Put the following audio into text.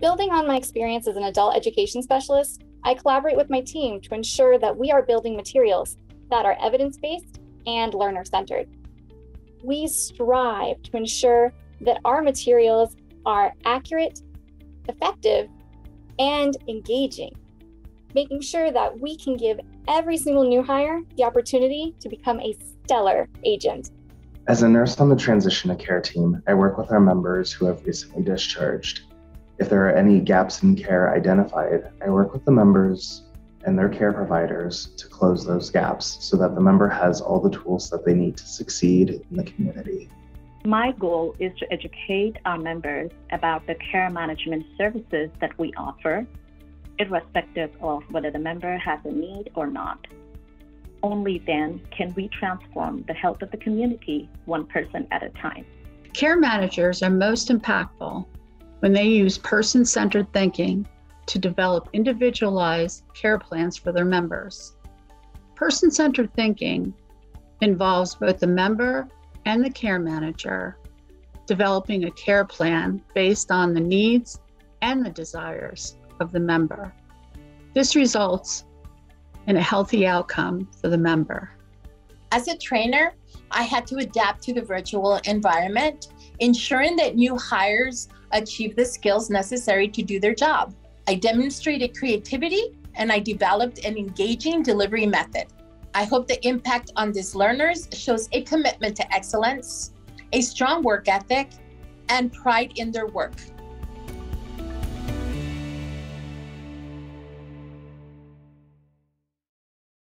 Building on my experience as an adult education specialist, I collaborate with my team to ensure that we are building materials that are evidence based and learner centered. We strive to ensure that our materials are accurate, effective, and engaging, making sure that we can give every single new hire the opportunity to become a stellar agent. As a nurse on the transition to care team, I work with our members who have recently discharged. If there are any gaps in care identified, I work with the members and their care providers to close those gaps so that the member has all the tools that they need to succeed in the community. My goal is to educate our members about the care management services that we offer, irrespective of whether the member has a need or not. Only then can we transform the health of the community one person at a time. Care managers are most impactful when they use person centered thinking to develop individualized care plans for their members. Person centered thinking involves both the member and the care manager developing a care plan based on the needs and the desires of the member. This results in a healthy outcome for the member. As a trainer, I had to adapt to the virtual environment, ensuring that new hires achieve the skills necessary to do their job. I demonstrated creativity and I developed an engaging delivery method. I hope the impact on these learners shows a commitment to excellence, a strong work ethic, and pride in their work.